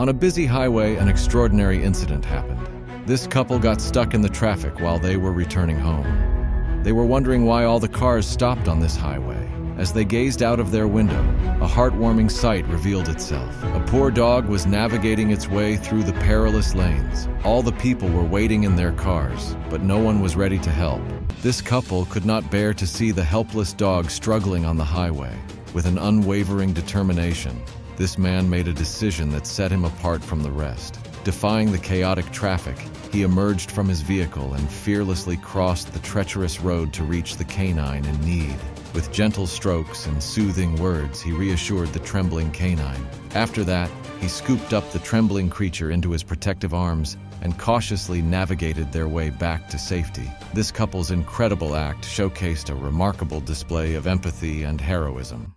On a busy highway, an extraordinary incident happened. This couple got stuck in the traffic while they were returning home. They were wondering why all the cars stopped on this highway. As they gazed out of their window, a heartwarming sight revealed itself. A poor dog was navigating its way through the perilous lanes. All the people were waiting in their cars, but no one was ready to help. This couple could not bear to see the helpless dog struggling on the highway. With an unwavering determination, this man made a decision that set him apart from the rest. Defying the chaotic traffic, he emerged from his vehicle and fearlessly crossed the treacherous road to reach the canine in need. With gentle strokes and soothing words, he reassured the trembling canine. After that, he scooped up the trembling creature into his protective arms and cautiously navigated their way back to safety. This couple's incredible act showcased a remarkable display of empathy and heroism.